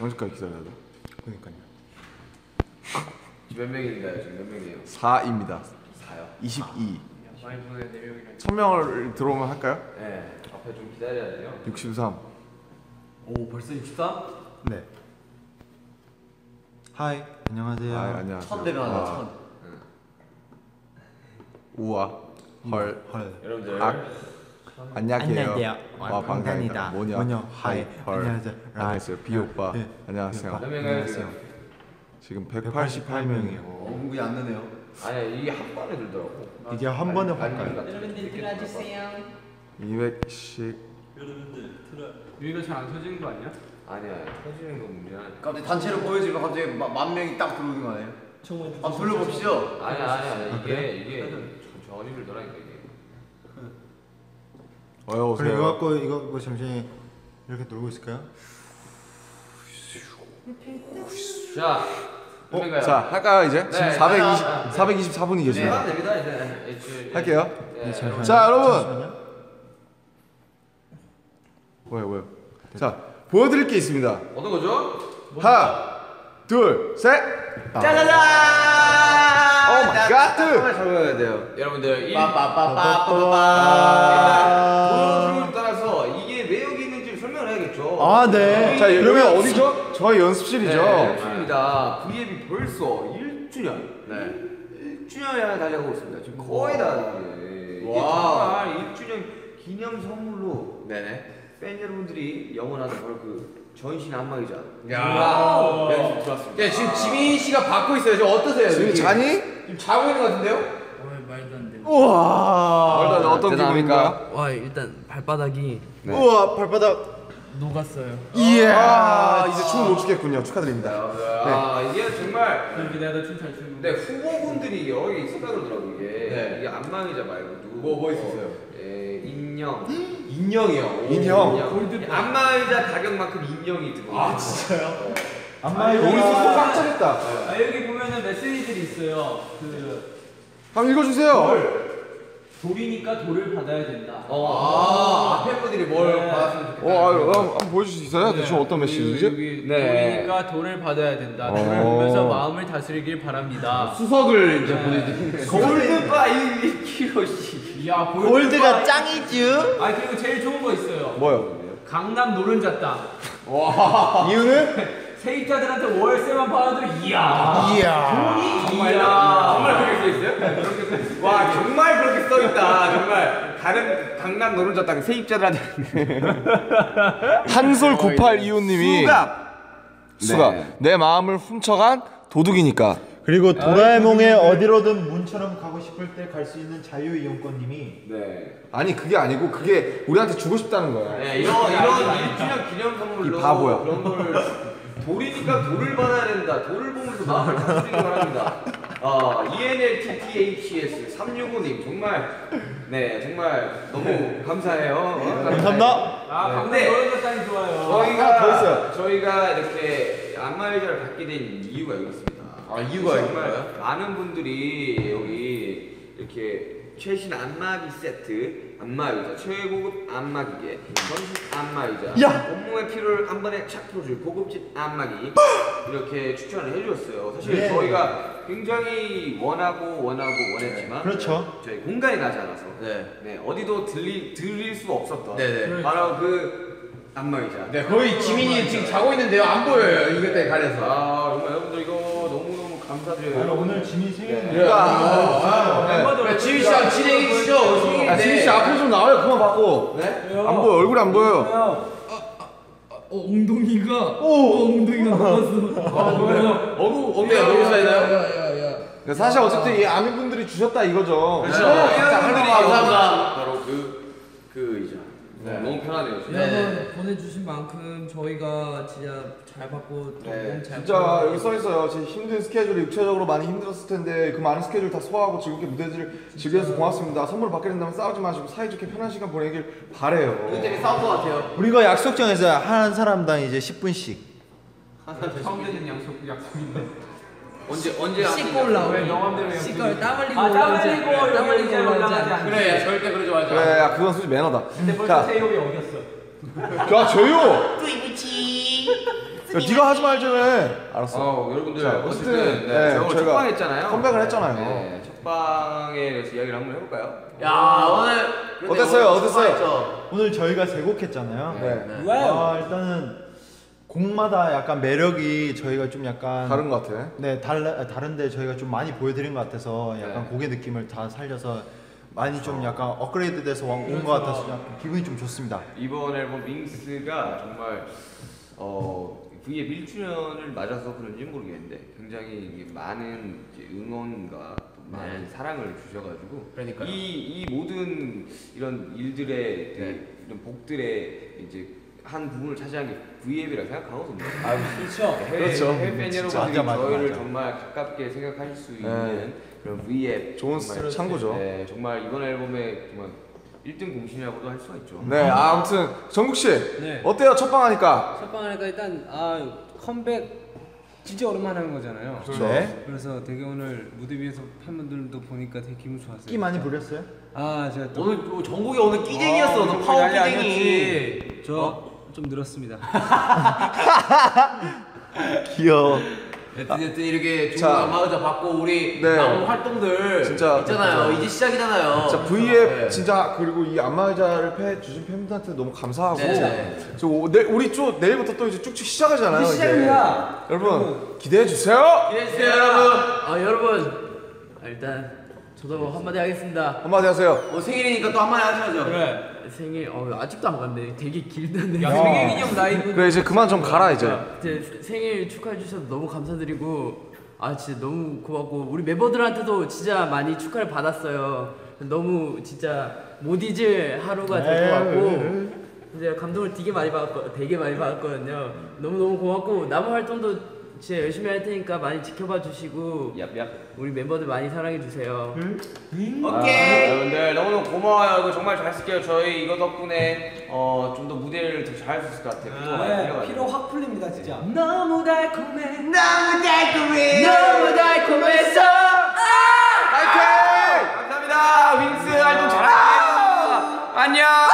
언제까지 기다려야 돼? 그러니까요. 몇 명인가요? 지금 몇 명이에요? 4입니다. 4요. 22. 많이 보내 네 명이랑 1000명을 들어오면 할까요? 네. 앞에 좀 기다려야 돼요. 63. 오 벌써 64? 네. 하이 안녕하세요. 아, 안녕하세요. 천 대가 하나 아, 천. 우와. 헐. 헐. 여러분들 악. 안녕하세요. 안녕하세요. 와 와, 방탄이다. 방탄이다. 뭐냐? 뭐냐? 하이. 헐. 안녕하세요. 안녕하세요. 비 오빠. 네. 안녕하세요. 몇 명이에요 지금? 지금 188명이에요. 어, 그게 안 되네요. 아니야 이게 한 번에 들더라고. 이게 한 번에 확 아니, 가요. 여러분들 들어주세요 200씩. 여기가 잘안 터지는 거 아니야? 아니야 터지는 건 문제야. 갑자기 단체로 보여지면 갑자기 마- 만 명이 딱 들어오는 거 아니에요? 한번 불러봅시죠. 아니야 아니야 아니야. 이게? 이게 천천히 들더라니까 이게. 어여 그래 이거 오세요. 갖고 이거 갖고 잠시 이렇게 놀고 있을까요? 자. 어, 자 할까요 이제? 지금 네, 420 아, 아, 424분이 네, 계십니다. 됩니다 이제. 할게요. 네, 잠시만요. 자, 여러분. 잠시만요. 자 보여드릴 게 있습니다. 어떤 거죠? 하나, 둘, 셋. 짜자잔! Oh my God. 정말 적어야 돼요. 여러분들 이 빠빠빠빠빠빠. 도로를 따라서 이게 왜 여기 있는지 설명을 해야겠죠. 아 네. 자 여기 어디죠? 저희 연습실이죠. 네, 맞습니다. V앱이 벌써 1주년. 네. 1주년을 달려가고 있습니다. 지금 거의 다 이게. 정말 1주년 기념 선물로 네네. 팬 여러분들이 영원하다 바로 그 전신 안마의자. 야. 네, 들어왔습니다. 네, 지금 지민 씨가 받고 있어요. 지금 어떠세요? 지금 여기? 자니? 지금 자고 있는 것 같은데요? 어 말도 안 돼 우와. 일단 어떤? 기분인가요? 와 일단 발바닥이 우와 발바닥. 녹았어요 이야 이제 춤못 추겠군요. 축하드립니다. 아 이게 정말 그렇게 내가 춤잘 추는 네 후보분들이 여러 개 있었다 그러더라고 이게 네. 이게 안마의자 말고도 뭐, 뭐 있었어요? 예, 인형 인형이요. 인형. 골드 안마의자 가격만큼 인형이 들어 아 진짜요? 안마 우리 스포 꽉 차겠다. 아 여기 보면은 메시지들이 있어요 그 한번 읽어주세요. 돌이니까 돌을 받아야 된다 아, 앞에 분들이 뭘 네. 받았으면 좋겠다. 어, 아, 한번 보여줄 수 있어요? 대충 어떤 메시지지? 여기 네. 돌이니까 돌을 받아야 된다 어. 돌을 보면서 마음을 다스리길 바랍니다 수석을 이제 네. 보내드리는 골드바 1kg씩 이 야 골드가 짱이죠. 아 그리고 제일 좋은 거 있어요 뭐요? 강남 노른자 땅 이유는? 세입자들한테 월세만 받아도 이야 이야. 정말요? 정말 그렇게 써 있어요? 와 정말 그렇게 써 있다 정말 다른 강남 노른자 땅 세입자들한테 한솔 98 이웃님이 수갑. 네. 내 마음을 훔쳐간 도둑이니까. 그리고 도라에몽의 어디로든 문처럼 가고 싶을 때 갈 수 있는 자유 이용권님이 네. 아니 그게 아니고 그게 우리한테 주고 싶다는 거야. 네, 이런 이런 1주년 기념 선물로 이 바보야. 그런 걸 돌이니까 돌을 받아야 된다. 돌을 보면서 마음을 다스리기 바랍니다. 어, ENLTTHS 365님 정말 네 정말 너무 감사해요. 어, 감사합니다. 아 네. 네. 땅이 좋아요 저희가 더 있어요. 저희가 이렇게 안마의자를 받게 된 이유가 여기 있습니다. 아, 이유가 정말? 많은 분들이 여기 이렇게 최신 안마기 세트, 안마 의자, 최고급 안마 기계, 전신 안마 의자, 야! 온몸의 피로를 한 번에 착 풀어줄 고급진 안마기 이렇게 추천을 해주셨어요. 사실 네. 저희가 굉장히 원하고 원하고 원했지만 그렇죠. 저희 공간이 나지 않아서 네. 네, 어디도 들리, 들릴 수 없었던 네네. 바로 그 안마 의자. 네, 거의 지민이 지금 자고 있는데요. 안 보여요. 이것 때문에 가려서. 아 정말 여러분들 이거 감사드려요. 오늘 지민 생일인데. 네. 그래, 지민 씨랑 진행해 주시죠. 생일인데. 야, 지민 씨 앞에 좀 나와요. 그만 받고. 네? 안 보여. 얼굴이 안 보여요. 어 엉덩이가 어 엉덩이가 녹았어 아 뭐예요? 어구, 엉덩이가 너무 사이나요? 그러니까 사실 어쨌든 이 아미분들이 주셨다 이거죠. 그렇죠. 네, 감사합니다. 의자. 너무 편하네요. 진짜. 네. 여러분 보내주신 만큼 저희가 진짜 잘 받고 또 네, 너무 잘 진짜 여기 써 있어요. 제 힘든 스케줄이 육체적으로 많이 힘들었을 텐데 그 많은 스케줄 다 소화하고 즐겁게 무대를 즐겨서 고맙습니다. 선물 받게 된다면 싸우지 마시고 사이좋게 편한 시간 보내길 바래요. 때문에 싸울 것 같아요. 우리가 약속 정해서 한 사람당 이제 10분씩. 처음 되는 약속 약속인데 언제 언제 씻고 올라오고 씻고 땀 흘리고 아, 땀 흘리고 않- 땀 흘리고 올라가지 않- 그래, 절대 그러지 말자. 그래, 야, 그건 솔직히 매너다. 근데 벌써 자, 제 욕이 어겼어 야, 저요. 야, 네가 하지 말자며. 알았어. 어, 여러분들 자, 어쨌든 네, 네, 저희가 첫방 했잖아요. 컴백을 했잖아요. 네, 첫방에 대해서 이야기를 한번 해볼까요? 야 오늘 어땠어요? 어땠어요? 오늘 저희가 세 곡 했잖아요. 네. 아, 일단은 곡마다 약간 매력이 저희가 좀 약간 다른 것 같아. 네 달라 다른데 저희가 좀 많이 보여드린 것 같아서 약간 네. 곡의 느낌을 다 살려서 많이 좀 약간 업그레이드돼서 온 것 같아서 약간 기분이 좀 좋습니다. 이번 앨범 윙스가 정말 어 V의 1주년을 맞아서 그런지 모르겠는데 굉장히 많은 이제 응원과 또 많은 사랑을 주셔가지고 그러니까요. 이, 이 모든 이런 일들의 그 네. 이런 복들의 이제 한 부분을 차지한 게 V앱이라고 생각하거든요. 그렇죠. 해외, 그렇죠. 해외 팬 여러분들이 저희를 맞아. 정말 가깝게 생각하실 수 있는 네. 그런 V앱 좋은 정말, 창구죠. 네, 정말 이번 앨범의 정말 1등 공신이라고도 할 수가 있죠. 네, 아, 아무튼 정국 씨 네. 어때요? 첫방 하니까. 첫방 하니까 일단 아 컴백 진짜 오랜만에 하는 거잖아요. 네. 그래서 되게 오늘 무대 위에서 팬분들도 보니까 되게 기분 좋았어요. 끼 많이 부렸어요? 아 제가 또 오늘 뭐 정국이 오늘 끼쟁이였어. 너 파워 난리 끼쟁이. 저 좀 늘었습니다. 귀여워. 어쨌든 이렇게 자. 좋은 안마의자 받고 우리 네. 남은 활동들 진짜 있잖아요. 이제 시작이잖아요. 자 V앱 네. 진짜 그리고 이 안마의자를 패 주신 팬분들한테 너무 감사하고 네. 저 오- 내, 우리 쭉 내일부터 또 이제 쭉쭉 시작하잖아요. 시작이야. 여러분 기대해 주세요. 기대해 주세요 여러분. 아 여러분 일단 저도 한마디 하겠습니다. 한마디 하세요. 뭐 생일이니까 또 한마디 하셔야죠. 그래. 생일 어 아직도 안 갔네. 되게 길다네. 야 생일 기념 라이브. 그래 이제 그만 좀 가라 이제. 제 생일 축하해 주셔서 너무 감사드리고 아 진짜 너무 고맙고 우리 멤버들한테도 진짜 많이 축하를 받았어요. 너무 진짜 못 잊을 하루가 될 것 같고 이제 감동을 되게 많이 받았거 되게 많이 받았거든요. 너무 너무 고맙고 남은 활동도 진짜 열심히 할 테니까 많이 지켜봐 주시고 얍얍. 우리 멤버들 많이 사랑해 주세요. 아, 오케이. 여러분들 너무너무 고마워요. 이거 정말 잘 쓸게요. 저희 이거 덕분에 어, 좀 더 무대를 더 잘 할 수 있을 것 같아요. 피로가 네, 피로 확 풀립니다 진짜. 너무 달콤해 너무 달콤해. 너무 달콤해서 파이팅! 감사합니다. 윙스 활동 잘하세요. 안녕.